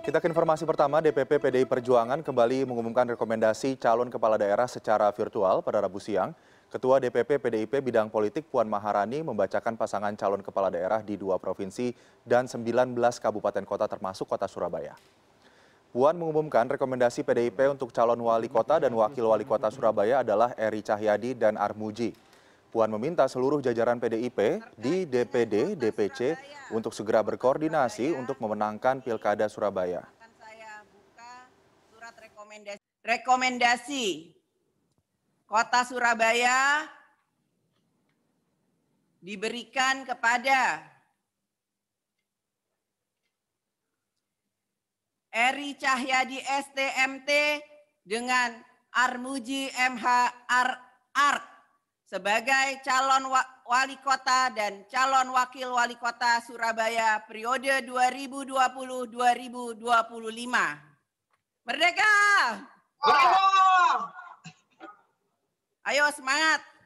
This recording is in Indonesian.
Kita ke informasi pertama, DPP PDI Perjuangan kembali mengumumkan rekomendasi calon kepala daerah secara virtual pada Rabu siang. Ketua DPP PDIP bidang politik Puan Maharani membacakan pasangan calon kepala daerah di dua provinsi dan 19 kabupaten kota termasuk kota Surabaya. Puan mengumumkan rekomendasi PDIP untuk calon wali kota dan wakil wali kota Surabaya adalah Eri Cahyadi dan Armuji. Puan meminta seluruh jajaran PDIP di DPD, DPC untuk segera berkoordinasi untuk memenangkan Pilkada Surabaya. Rekomendasi. Rekomendasi Kota Surabaya diberikan kepada Eri Cahyadi STMT dengan Armuji MH Ar Art sebagai calon wali kota dan calon wakil wali kota Surabaya periode 2020-2025. Merdeka! Bravo! Ayo semangat!